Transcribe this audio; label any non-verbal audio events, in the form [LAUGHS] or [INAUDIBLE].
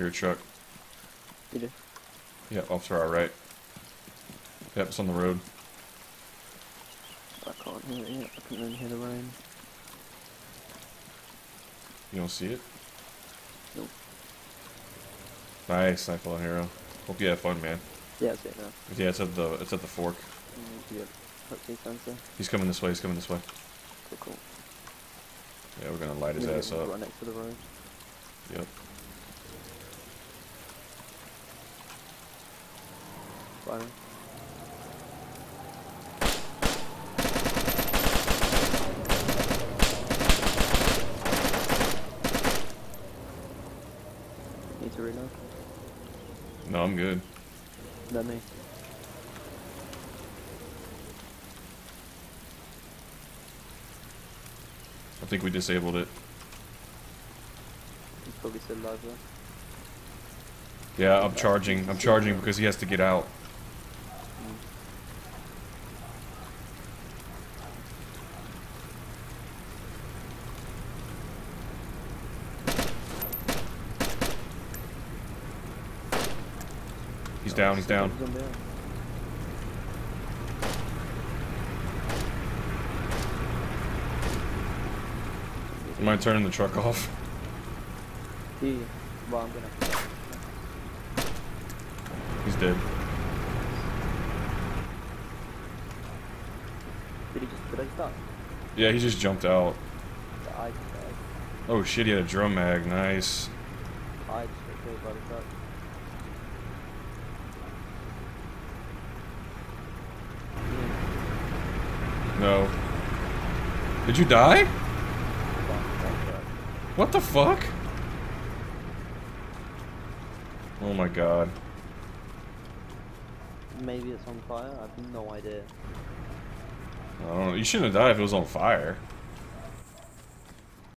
Here, truck. You do? Yeah, off to our right. Yep, it's on the road. I can't hear it yet. I can only hear the rain. You don't see it? Nope. Nice, Nightfall Hero. Hope you have fun, man. Yeah, I see it now. Yeah, it's at the it's at the fork. Mm, yeah. Hopefully. He's coming this way. He's coming this way. Cool, cool. Yeah, we're gonna light his Yeah, ass up. Right next to the road. Yep. Need to reload? No, I'm good. Let me. I think we disabled it. He's probably still alive though. Yeah, I'm charging. I'm charging because he has to get out. Mm. He's down. He's down. Am I turning the truck off? [LAUGHS] He, well, I'm gonna. He's dead. Did he just, did I start? Yeah, he just jumped out. The eye just died. Oh shit, he had a drum mag. Nice. I just got killed by the truck. No. Did you die? What the fuck? Oh my god. Maybe it's on fire. I have no idea. I don't know. You shouldn't have died if it was on fire.